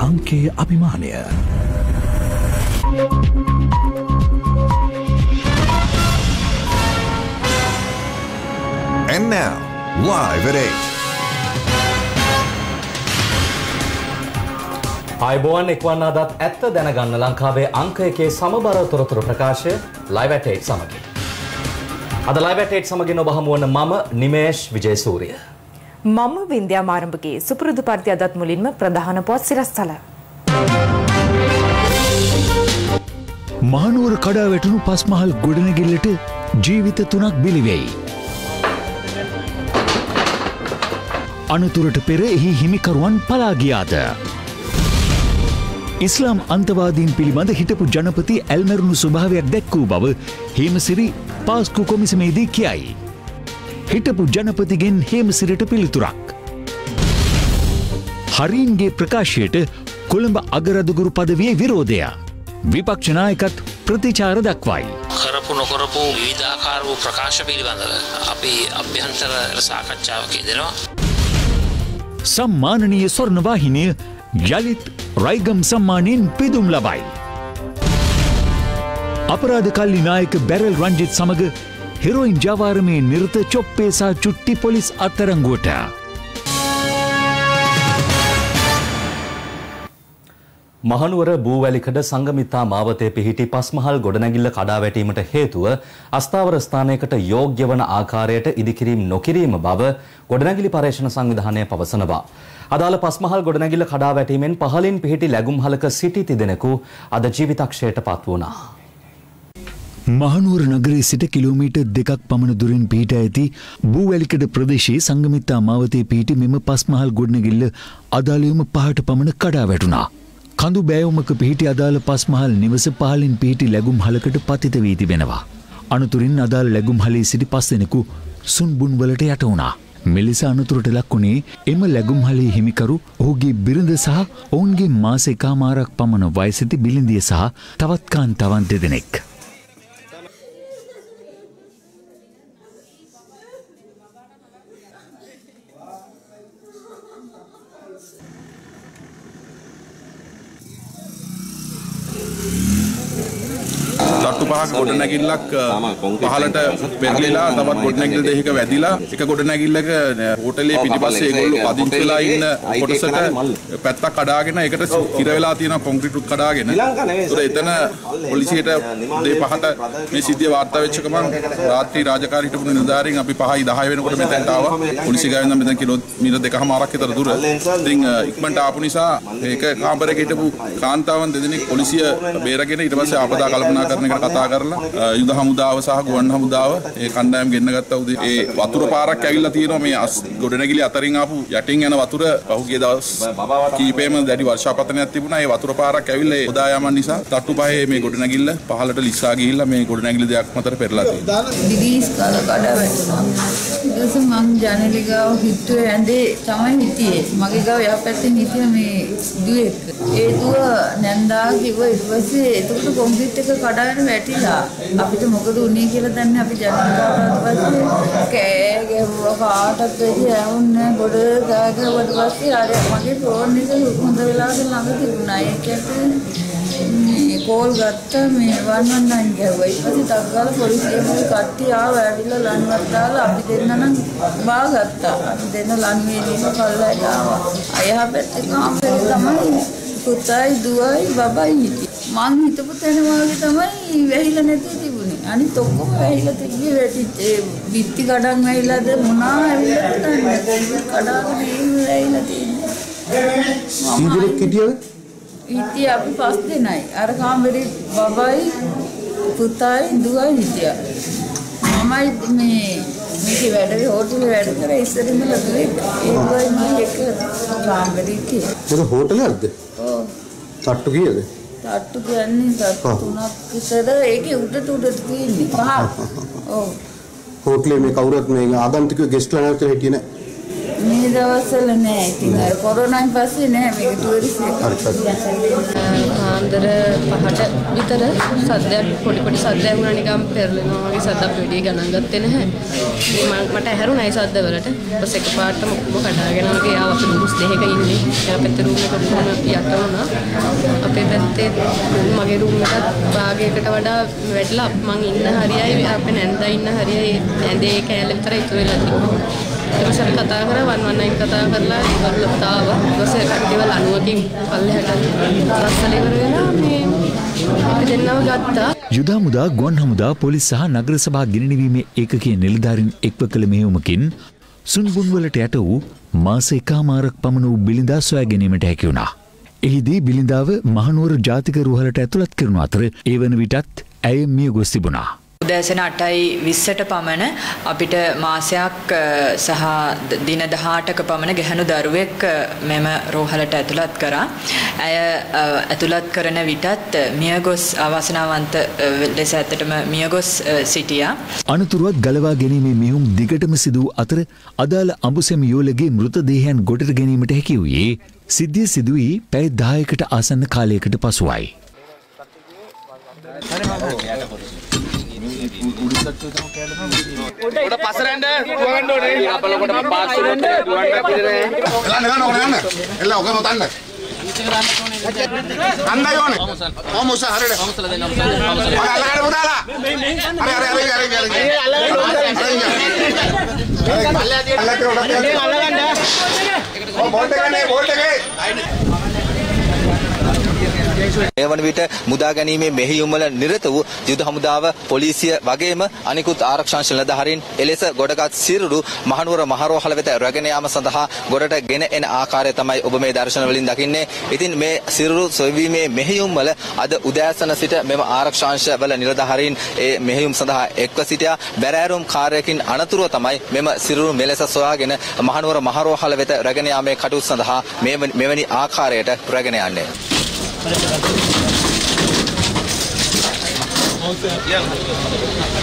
ලාංකයේ අභිමානය. And now, live at 8. අයිබෝන් එක්වන්න අදත් ඇත්ත දැනගන්න ලංකාවේ අංක එකේ සමබර තොරතුරු ප්‍රකාශය ලයිවැටේට් සමගින්. අද ලයිවැටේට් සමගින් ඔබ හමුවන මම නිමේෂ් විජයසූරිය. මම වින්ද්‍යා මාරම්භගේ සුපුරුදු පරිදි අදත් මුලින්ම ප්‍රධාන පොත් සිරස්තල. මහනුවර කඩා වැටුණු පස්මහල් ගොඩනැගිල්ලට ජීවිත තුනක් බිලිවෙයි. අනතුරට පෙර එහි හිමිකරුවන් පලාගියාද. ඉස්ලාම් අන්තවාදීන් පිළිබඳ හිටපු ජනපති ඇල්මැරුණු ස්වභාවයක් දැක්වූ බව හේමසිරි පාස්කු කොමිසමේදී කියයි. හිටපු ජනපතිගෙන් හේමසිරට පිළිතුරක්. හරීන්ගේ ප්‍රකාශයට කොළඹ අගරදුගුරු පදවිය විරෝධය. විපක්ෂනායකත් ප්‍රතිචාර දක්වයි. කරපු නොකරපු විවිධාකාර වූ ප්‍රකාශ පිළිබඳව අපි අභ්‍යන්තර සාකච්ඡාවක දෙනවා. සම්මානනීය ස්වර්ණවාහිනය යළිත් රයිගම් සම්මානයෙන් පිදුම් ලබයි. අපරාධකල්ලි නායක බැරල් රංජිත් සමඟ හෙරොයින් ජවාරමය නිර්ත චොප්පේසා චුට්ටි පොලිස් අත්තරංගුවට. මහනුවර බූවැලිකඩ සංගමිතා මාවතය පිහිටි පස්මහල් ගොඩනැගිල්ල කඩා වැටීමට හේතුව අස්ථාවර ස්ථානයකට යෝග්‍ය වන ආකාරයට ඉදිකිරීම් නොකිරීම බව ගොඩනැගිලි පර්යේෂණ සංවිධානය පවසනවා. අදාළ පස්මහල් ගොඩනැගිල්ල කඩා වැටීමෙන් පහලින් පිහිටි ලැගුම්හලක සිටි තිදෙනෙකු අද ජීවිතක්ෂයට පත් වුණා. මහනුවර නගරේ සිට කිලෝමීට දෙකක් පමණ දුරින් පිහිට ඇති බූවැලිකඩ ප්‍රදේශයේ සංගමිත්තා මාවතේ පිහිටි මෙම පස්මහල් ගොඩනැගිල්ල අදාළයම පහට පමණ කඩා වැටුණා. කඳු බෑවුමක පිහිටි අදාළ පස්මහල් නිවස පහලින් පිහිටි ලැගුම් හලකට පතිත වී තිබෙනවා. අනතුරින් අදාළ ලැගුම් හලේ සිටි පස් දෙනෙකු සුන්බුන්වලට යට වුණා. මෙලෙස අනතුරට ලක්වුණේ එම ලැගුම් හලේ හිමිකරු ඔහුගේ බිරිඳ සහ ඔවුන්ගේ මාස එකමාරක් පමණ වයසති බිලිඳිය සහ තවත්කාන් තවන් දෙදෙනෙක්. තට්ටු පහක් ගොඩනැගිල්ලක් පහලට පෙරලිලා තවත් ගොඩනැගිල්ල දෙකක වැදිලා එක ගොඩනැගිල්ලක හෝටලේ පිටිපස්සේ ඒගොල්ලෝ පදිංචි වෙලා ඉන්න කොටසට පැත්තක් කඩාගෙන ඒකට හිර වෙලා තියෙන කොන්ක්‍රීට් කඩාගෙන. ඒතර එතන පොලිසියට දේ පහට මේ සිද්ධිය වාර්තා වෙච්ච ගමන් රාත්‍රී රාජකාරී හිටපු නිලධාරීන් අපි 5යි 10 වෙනකොට මෙතනට ආවා. පොලිසිය ගාවෙන් නම් මෙතන කිලෝමීටර් දෙකමාරක් විතර දුර. ඉතින් ඉක්මනට ආපු නිසා ඒක කාමරයක හිටපු කාන්තාවන් දෙදෙනෙක් පොලිසිය බේරගෙන ඊට පස්සේ ආපදා කල්පනා කරන එකට කතා කරලා යුද හමුදාව සහ ගුවන් හමුදාව ඒ කණ්ඩායම් ගෙන්න ගත්තා උදේ ඒ වතුර පාරක් ඇවිල්ලා තියෙනවා. මේ ගොඩනැගිලි අතරින් ආපු යටින් යන වතුර පහුගිය දවස් කීපෙම දැඩි වර්ෂාපතනයක් තිබුණා. ඒ වතුර පාරක් ඇවිල්ලා ඒ හොදා යාමන් නිසා තට්ටු පහේ මේ ගොඩනැගිල්ල පහළට ලිස්සා ගිහිල්ලා මේ ගොඩනැගිලි දෙයක් මතට පෙරලා තියෙනවා. දිගීස් කාල කඩා වැටුණා. ඊට පස්සේ මං ජනේලි ගාව හිටුවේ ඇඳේ තමයි හිටියේ. මගේ ගාව යහපැත්තෙන් හිටිය මේ දුවෙක් ඒ දුව නැන්දා කිව්වා. ඊට පස්සේ එතකොට කොන්ක්‍රීට් එක කඩාගෙන වැටිලා. අපිට මොකද උනේ කියලා දන්නේ අපි ජනතාවට පස්සේ කෑ ගැහුවා කාටත් වෙඩි ඇහුන්නේ ගොඩ ගෑ ගැහුවට පස්සේ අර මගේ ෆෝන් එක හොඳ වෙලාවට ළඟ තිබුණා. ඒකට මේ කෝල් ගත්තා මේ 119 ගැහුවා. ඊට පස්සේ තක්ගාලා පොලිසියට කට්ටිය ආවා ඇවිල්ලා ලන්වත් දාලා අපි දෙන්න නම් බාගත්තා අපි දෙන්න ලන් වේදීම කල්ලාට ආවා. අයහ පැත්තේ කාමරේ තමයි. පුතයි දුවයි බබයි හිටියේ මං හිතපු තැන වගේ තමයි වැහිලා නැති තිබුණේ. අනිත් ඔක්කොම වැහිලා තිබ්බේ වැටිච්ච ඒ බිත්ති කඩන් වැහිලාද මොනා ඇවිල්ලා නැහැ. කඩාගෙන එහෙම වැහිලා තියෙන්නේ. සීදෙනෙක් හිටියද? හිටිය අපි පස් දෙනයි. අර කාමරේ බබයි පුතයි දුවයි හිටියා. මමයි මේ මේකේ වැඩ හෝටලේ වැඩ කර ඉස්සරින්ම ලබුවේ ඒ දුවයි මම එක කාමරේ හිටියේ ඒක හෝටලයක්ද? ඔව්. තට්ටු කීයද තට්ටු කියන්නේ තට්ටු තුනක් විතර ඒකේ උඩට උඩට තියෙන්නේ පහ. ඔව්. හෝටලේ මේ කවුරුත් මේ ආගන්තුක ගෙස්ට්ලා නැවත හිටියේ නෑ මේ දවස්වල නෑ. ඉතින් අර කොරෝනාවෙන් පස්සේ නෑ මේක ටුවරිස්ට් එක. පාන්දර පහට විතර සද්දයක් පොඩි පොඩි සද්දයක් වුණා නිකන් පෙරලෙනවා වගේ සද්දක් වැඩි ගණන් ගත්තේ නැහැ. මම- මට ඇහැරුණා ඒ සද්ද වලට. ඊපස් එකපාරටම ඔක්කොම කඩාගෙන වගේ ආව අපි රූම්ස් දෙකක ඉන්නේ. එයා පැත්තේ රූම් එක කොහොම යට වුණා. අපේ පැත්තේ මගේ රූම් එකත් භාගයකට වඩා වැටලා මං ඉන්න හරියයි අපේ නැන්දා ඉන්න හරියයි ඇඳේ කෑල්ල විතර ඉතුරු වෙලා තිබුණා. ඊට පස්සේ අපි කතා කරා වන් වන් නයින් කතා කරලා ඉවරලත් ආවා. ඊට පස්සේ කට්ටියව ලණුවකින් පල්ලෙහාට රස්සල ඉවර වෙලා මේ අපි දෙන්නව ගත්තා. යුදා මුදා ගුවන් හමුදා පොලිස් සහ නගර සභා ගෙනනීමේ ඒකකයේ නිලධාරින් එක්ව කළ මෙහෙයුමකින් සුන්බුන්වලට යට වූ මාස එකමාරක් පමණ වූ බිලිඳා සොයා ගැනීමට හැකි වුණා. එහිදී බිලිඳාව මහනුවර ජාතික රුහලට ඇතුළත් කරනු අතර ඒ වන විටත් ඇය මිය ගොස් තිබුණා. උදෑසන 8යි 20ට පමණ අපිට මාසයක් අ, සහ ද- දින 18ක පමණ ගැහණු දරුවෙක් අ, මෙම රෝහලට ඇතුළත් කරා. ඇය අ, ඇතුළත් කරන විටත් මියගොස් අවාසනාවන්ත අ, ලෙස ඇත්තටම මියගොස් අ, සිටියා. අනතුරුවත් ගලවා ගැනීමේ මෙහුම් දිගටම සිදූ අතර අදාළ අඹුසැමි යෝලගේ මෘතදේහයන් ගොඩට ගැනීමට හැකි වූයේ සිද්ධිය සිදුවී පැය දායකට ආසන්න කාලයකට පසුවයි. උඩ පස්සරෙන්ද දුවගන්න ඕනේ. අපලකොට පාස්සරෙන්ද දුවන්න අපිට නෑ. එලන්න ගන්න ඕන යන්න. එල්ල ඔකම තන්න. අන්නයි ඕනේ. ඔම උස හරියට. ඔමසල දෙන්න ඔමසල දෙන්න. ඔය අල්ලගන්න පුතාලා. හරි හරි හරි හරි හරි. අය අල්ලගන්න. අල්ලගන්න. අල්ලගන්න. ඔය බෝල්ට් එක නේ බෝල්ට් එකේ. ඒ වන විට මුදා ගැනීමේ මෙහෙයුම්වල නිරත වූ යුද හමුදාව පොලිසිය වගේම අනිකුත් ආරක්ෂාංශ නිලධාරීන් එලෙස ගොඩගත් සිරුරු මහනුවර මහරෝහල වෙත රැගෙන යාම සඳහා ගොඩට ගෙන එන ආකාරය තමයි ඔබ මේ දර්ශන වලින් දකින්නේ. ඉතින් මේ සිරුරු සොයවීමේ මෙහෙයුම්වල අද උදෑසන සිට මෙම ආරක්ෂාංශ වල නිලධාරීන් ඒ මෙහෙයුම් සඳහා එක්ව සිටියා. බැරෑරුම් කාර්යකින් අනතුරුව තමයි මෙම සිරුරු මෙලෙස සොයාගෙන මහනුවර මහරෝහල වෙත රැගෙන යාමේ කටයුතු සඳහා මෙවැනි මෙවැනි ආකාරයට රැගෙන යන්නේ. 温泉。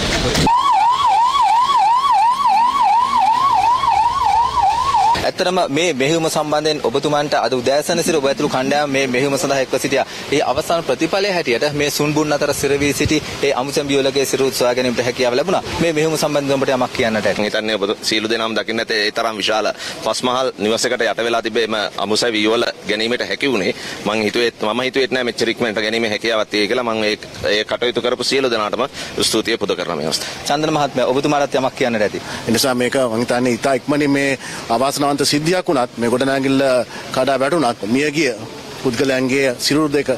ඇත්තටම මේ මෙහෙයුම සම්බන්ධයෙන් ඔබතුමන්ට අද උදෑසන සිට ඔබ ඇතුළු කණ්ඩායම මේ මෙහෙයුම සඳහා එක්ව සිටියා. ඒ අවසාන ප්‍රතිඵලය හැටියට මේ සුන්බුන් අතර සිරවී සිටි ඒ අමුසැඹියෝලගේ සිරුත් සොයා ගැනීමට හැකියාව ලැබුණා. මේ මෙහෙයුම සම්බන්ධයෙන් ඔබට යමක් කියන්නට ඇති. හිතන්නේ ඔබ සීලු දෙනාම දකින්න ඇත ඒ තරම් විශාල පස්මහල් නිවසකට යට වෙලා තිබේ එම අමුසැවි යුවල ගැනීමට හැකි වුණේ මම හිතුවේ මම හිතුවේ නෑ මෙච්චර ඉක්මනට ගැනීමේ හැකියාවක් තියෙයි කියලා මම ඒ ඒ කටයුතු කරපු සියලු දෙනාටම ස්තුතිය පුද කරනවා මේ අවස්ථාවේ. චන්දන මහත්මයා ඔබතුමාටත් යමක් කියන්නට ඇති. එනිසා මේක මං හිතන්නේ ඉතා ඉක්මනින් මේ අවාසනාවන්ත සිද්ධියක් වුණත් මේ ගොඩනැගිල්ල කඩා වැටුණත් මියගිය පුද්ගලයන්ගේ සිරුරු දෙක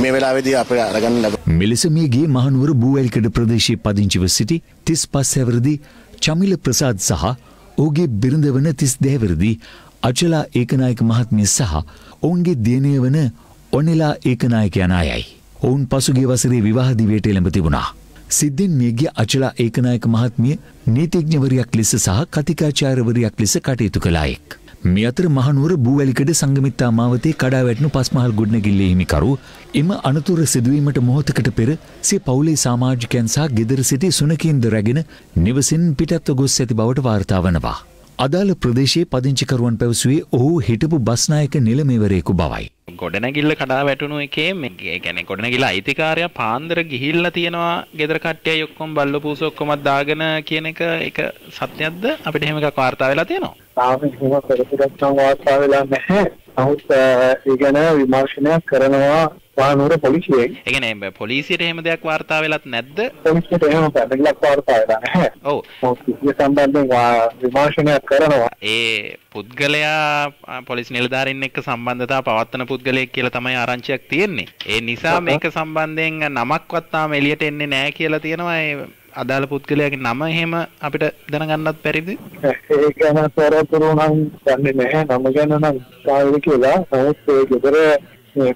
මේ වෙලාවේදී අපේ අරගන්න ලැබ. මෙලෙස මියගේ මහනුවර බූවැල්කඩ ප්‍රදේශයේ පදිංචිව සිටි තිස් පස් හැවරදි චමිල ප්‍රසාද් සහ ඔහුගේ බිරිඳ වන තිස් දෙහැවරදි අචලා ඒකනායක මහත්මිය සහ ඔවුන්ගේ දියණය වන ඔනෙලා ඒකනායක යන අයයි. ඔවුන් පසුගේ වසරේ විවාහදිවයට එළඹ තිබුණා. සිද්ධෙන් මියගිය අචලා ඒකනායක මහත්මිය නීතිඥවරයක් ලෙස සහ කතිකාචාරවරයක් ලෙස කටයුතු කළායෙක්. මේ අතර මහනුවර බූවැලිකඩ සංගමිත්තා මාවතේ කඩා වැටනු පස්මහල් ගොඩනැගිල්ලේ හිමිකරු එම අනතුර සිදුවීමට මොහොතකට පෙර සිය පවුලේ සමාජිකයන් සහ ගෙදර සිටි සුනකින්ද රැගෙන නිවසින් පිටත්ව ගොස් ඇති බවට වාර්තා වනවා. අදාළ ප්‍රදේශයේ පදිංචිකරුවන් පැවසුවේ ඔහු හිටපු බස්නායක නිලමේවරයෙකු බවයි. ගොඩනැගිල්ල කඩා වැටුණු එකේ මේ ගැන ගොඩනැගිල්ල අයිතිකාරයා පාන්දර ගිහිල්ලා තියෙනවා ගෙදර කට්ටියයි ඔක්කොම බල්ල පූස ඔක්කොමත් දාගෙන කියන එක එක සත්‍යයක්ද අපිට එහෙම එකක් වාර්තා වෙලා තියෙනවා තාම එහෙම පෙරපුරක් වාර්තා වෙලා නැහැ. නමුත් ඒ ගැන විමර්ශනයක් කරනවා වානුවර පොලිසියෙන්. ඒ කියන්නේ පොලිසියට එහෙම දෙයක් වාර්තා වෙලත් නැද්ද පොලිසියට එහෙම පැටලක් වාර්තා වෙලා නැහැ. ඔව්. සම්බන්ධයෙන් විමර්ශනයක් කරනවා. ඒ පුද්ගලයා පොලිස් නිලධාරීන් එක්ක සම්බන්ධතා පවත්වන පුද්ගලයෙක් කියලා තමයි ආරංචියක් තියෙන්නේ. ඒ නිසා මේක සම්බන්ධයෙන් නමක්වත් තාම එළියට එන්නේ නැහැ කියලා තියෙනවා. ඒ අදාළ පුද්ගලයාගේ නම එහෙම අපිට දැනගන්නත් බැරිද? ඒ ගැන තොරතුරු නම් දන්නේ නැහැ. නම ගැන නම් කායිද කියලා. නමුත් ඒ ගෙදර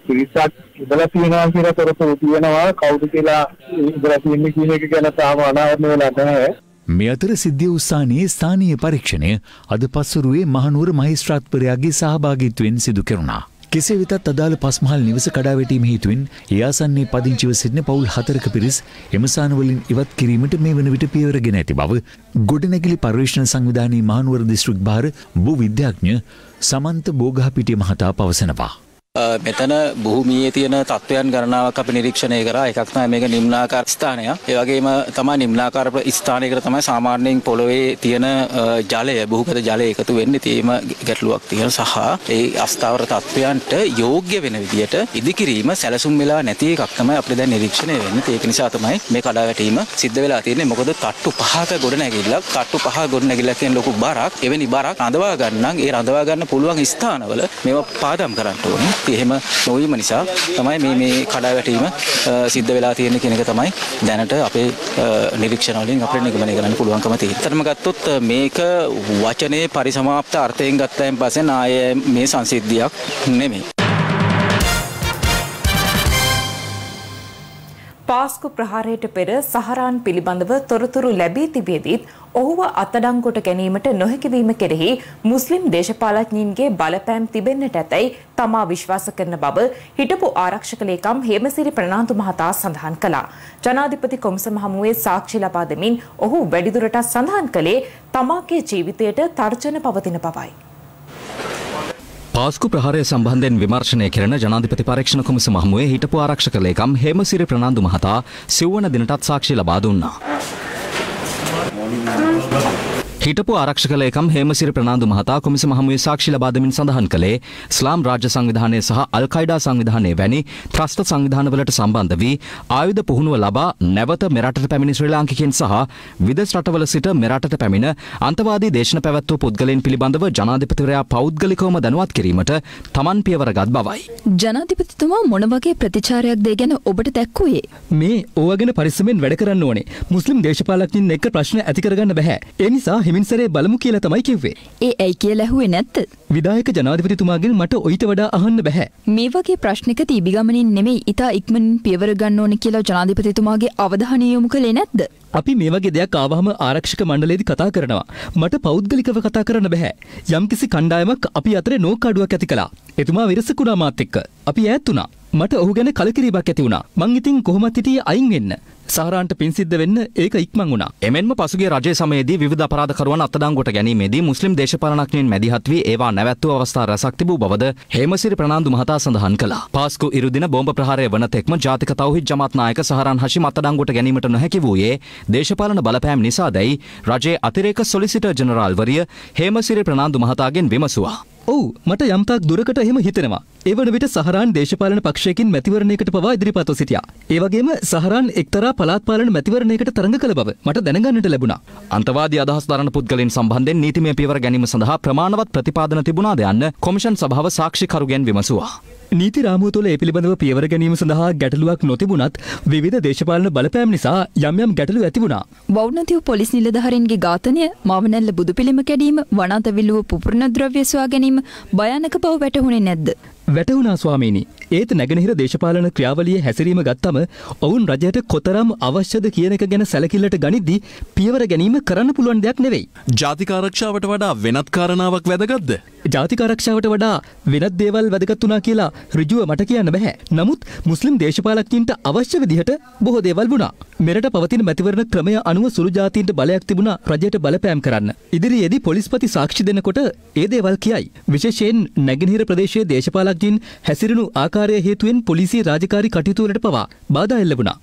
පිරිසක් ඉඳලා තියෙනවා කියලා තොරතුරු තියෙනවා. කවුද කියලා ඉඳලා තියෙන්නේ කියන එක ගැන තාම අනාවරණය වෙලා නැහැ. මේ අතර සිද්ධිය උස්සානයේ ස්ථානීය පරීක්ෂණය අද පස්වරුවේ මහනුවර මහිස්ත්‍රාත්වරයාගේ සහභාගිත්වයෙන් සිදු කෙරුණා. කෙසේ වෙතත් අදාළ පස්මහල් නිවස කඩාවැටීම හේතුවෙන් ඒ ආසන්නේ පදිංචිව සිටින පවුල් හතරක පිරිස් එමසානවලින් ඉවත් කිරීමට මේ වන විට පියවරගෙන ඇති බව ගොඩනැගිලි පර්යේෂණ සංවිධානයේ මහනුවර දිස්ත්‍රික් භාර භූ විද්‍යාඥ සමන්ත බෝගහපිටිය මහතා පවසනවා. මෙතන භූමියේ තියෙන තත්ත්වයන් ගණනාවක් අපි නිරීක්ෂණය කරා. එකක් තමයි මේක නිම්නාකාර ස්ථානයක්. ඒ වගේම තමයි නිම්නාකාර ස්ථානයකට තමයි සාමාන්‍යයෙන් පොළොවේ තියෙන ජලය භූගත ජලය එකතු වෙන්නේ. තේම ගැටලුවක් තියෙන සහ ඒ අස්ථාවර තත්ත්වයන්ට යෝග්‍ය වෙන විදියට ඉදිකිරීම සැලසුම් වෙලා නැති එකක් තමයි අපිට දැන් නිරීක්ෂණය වෙන්නේ. ඒක නිසා තමයි මේ කඩාවැටීම සිද්ධ වෙලා තියෙන්නේ. මොකද තට්ටු පහක ගොඩ නැගිල්ලක් තට්ටු පහ ගොඩ නැගිල්ලක් කියන ලොකු බරක් එවැනි බරක් රඳවා ගන්න ඒ රඳවා ගන්න පුළුවන් ස්ථානවල මේවා පාදම් කරන්න ඕනේ. එහෙම නොවීම නිසා තමයි මේ මේ කඩාවැටීම සිද්ධ වෙලා තියෙන කියන එක තමයි දැනට අපේ නිරීක්ෂණ වලින් අපිට නිගමනය කරන්න පුළුවන්කම තියෙන්නේ. තරම ගත්තොත් මේක වචනේ පරිසමාප්ත අර්ථයෙන් ගත්තයින් පස්සේ ආයේ මේ සංසිද්ධියක් නෙමෙයි. පාස්කු ප්‍රහාරයට පෙර සහරාන් පිළිබඳව තොරතුරු ලැබී තිබියදීත් ඔහුව අත්අඩංගුවට ගැනීමට නොහැකිවීම කෙරෙහි මුස්ලිම් දේශපාලඥයින්ගේ බලපෑම් තිබෙන්නට ඇතැයි තමා විශ්වාස කරන බව හිටපු ආරක්ෂක ලේකම් හේමසිරි ප්‍රනාන්දු මහතා සඳහන් කළා. ජනාධිපති කොමිසම හමුවේ සාක්ෂි ලබා දෙමින් ඔහු වැඩිදුරටත් සඳහන් කළේ තමාගේ ජීවිතයට තර්ජන පවතින බවයි. පාස්කු ප්‍රහාරය සම්බන්ධයෙන් විමර්ශනය කරන ජනාධිපති පරීක්ෂණ කොමිසම හමුවේ හිටපු ආරක්ෂක ලේකම් හේමසිරි ප්‍රනාන්දු මහතා සිව්වන දිනටත් සාක්ෂි ලබා දුන්නා. හිටපු ආරක්ෂක ලේකම් හේමසිරි ප්‍රනාන්දු මහතා කොමිසම හමුවේ සාක්ෂි ලබා දෙමින් සඳහන් කළේ ඉස්ලාම් රාජ්‍ය සංවිධානය සහ අල් කයිඩා සංවිධානය වැනි ත්‍රස්ත සංවිධානවලට සම්බන්ධ වී ආයුධ පුහුණුව ලබා නැවත මෙරටට පැමිණි ශ්‍රී ලාංකිකයන් සහ විදෙස් රටවල සිට මෙරටට පැමිණ අන්තවාදී දේශන පැවැත්වූ පුද්ගලයන් පිළිබඳව ජනාධිපතිවරයා පෞද්ගලිකවම දැනුවත් කිරීමට තමන් පියවරගත් බවයි. ජනාධිපතිතුමා මොන වගේ ප්‍රතිචාරයක් දේ ගැන ඔබට දැක්වුවේ. මේ ඕවගෙන පරිස්සමෙන් වැඩ කරන්න ඕනේ මුස්ලිම් දේශපාලකින් එක්ක ප්‍රශ්න ඇති කරගන්න බැහැ. ඒ නිසා හිමින්සරේ බලමු කියලා තමයි කිව්වේ. ඒ ඇයි කියලා ඇහුවේ නැත්ද? විදායක ජනාධිපතිතුමාගෙන් මට ඔයිට වඩා අහන්න බැහැ. මේ වගේ ප්‍රශ්නික තීබිගමනින් නෙමෙයි ඉතා ඉක්මනින් පියවර ගන්න ඕන කියලා ජනාධිපතිතුමාගේ අවධානය යොමු කළේ නැද්ද? අපි මේ වගේ දෙයක් ආවහම ආරක්ෂක මණ්ඩලයේදී කතා කරනවා. මට පෞද්ගලිකව කතා කරන්න බැහැ. යම්කිසි කණ්ඩායමක් අපි අතරේ නෝකාඩුවක් ඇති කළා. එතුමා විරසකුණා මාත් එක්ක. අපි ඈත් වුණා. මට ඔහු ගැන කලකිරීමක් ඇති වුණා. මං ඉතින් කොහොමත් හිටියේ අයින් වෙන්න. සහරාන්ට පින් සිද්ධ වෙන්න ඒක ඉක්මන් වුණා. එමෙන්ම පසුගිය රජයේ සමයේදී විවිධ අපරාධකරුවන් අත්අඩංගුවට ගැනීමේදී මුස්ලිම් දේශපාලනඥයින් මැදිහත් වී ඒවා නැවැත්වූ අවස්ථා රැසක් තිබූ බවද හේමසිරි ප්‍රනාන්දු මහතා සඳහන් කළා. පාස්කු ඉරුදින බෝම්බ ප්‍රහාරය වන තෙක්ම ජාතික තවහිද් ජමාත් නායක සහරාන් හෂිම් අත්අඩංගුවට ගැනීමට නොහැකි වූයේ දේශපාලන බලපෑම් නිසාදැයි රජයේ අතිරේක සොලිසිටර් ජනරාල්වරිය හේමසිරි ප්‍රනාන්දු මහතාගෙන් විමසුවා. ඔව් මට යම්තාක් දුරකට එහෙම හිතෙනවා. ඒ වන විට සහරාන් දේශපාලන පක්ෂයකින් මැතිවරණයකට පවා ඉදිරිපත්ව සිටියා. ඒ වගේම සහරාන් එක්තරා පළාත් පාලන මැතිවරණයකට තරඟ කළ බව මට දැනගන්නට ලැබුණා. අන්තවාදී අදහස් දරන පුද්ගලයන් සම්බන්ධයෙන් නීතිමය පියවර ගැනීම සඳහා ප්‍රමාණවත් ප්‍රතිපාදන තිබුණාද යන්න කොමිෂන් සභාව සාක්ෂිකරුගෙන් විමසුවා. නීති රාමුව තුළ ඒ පිළිබඳව පියවර ගැනීම සඳහා ගැටලුවක් නොතිබුණත් විවිධ දේශපාලන බලපෑම් නිසා යම් යම් ගැටලු ඇතිවුණා. වවුනතිව් පොලිස් නිලධාරීන්ගේ ඝාතනය, මාවනැල්ල බුදු පිළිම කැඩීම, වනාතවිල්ලුව පුපුරණ ද්‍රව්‍ය සොයා ගැනීම භයානක බව වැටහුණේ නැද්ද? වැටහුණා ස්වාමීනි. ඒත් නැගෙනහිර දේශපාලන ක්‍රියාවලියේ හැසිරීම ගත්තම ඔවුන් රජයට කොතරම් අවශ්‍යද කියන එක ගැන සැලකිල්ලට ගනිද්දී පියවර ගැනීම කරන්න පුළුවන් දෙයක් නෙවෙයි. ජාතික ආරක්ෂාවට වඩා වෙනත් කාරණාවක් වැදගත්ද? ජාතික ආරක්ෂාවට වඩා වෙනත් දේවල් වැදගත් වුණා කියලා ඍජුව මට කියන්න බෑ. නමුත් මුස්ලිම් දේශපාලකයන්ට අවශ්‍ය විදිහට බොහෝ දේවල් වුණා. මෙරට පවතින මැතිවරණ ක්‍රමය අනුව සුළු ජාතීන්ට බලයක් තිබුණා රජයට බලපෑම් කරන්න. ඉදිරියේදී පොලිස්පති සාක්ෂි දෙනකොට ඒ දේවල් කියයි. විශේෂයෙන් නැගෙනහිර ප්‍රදේශයේ දේශපාලකයන් හැසිරුණු ආකාරය හේතුවෙන් පොලිසිය රාජකාරී කටයුතු වලට පවා බාධා එල්ල වුණා.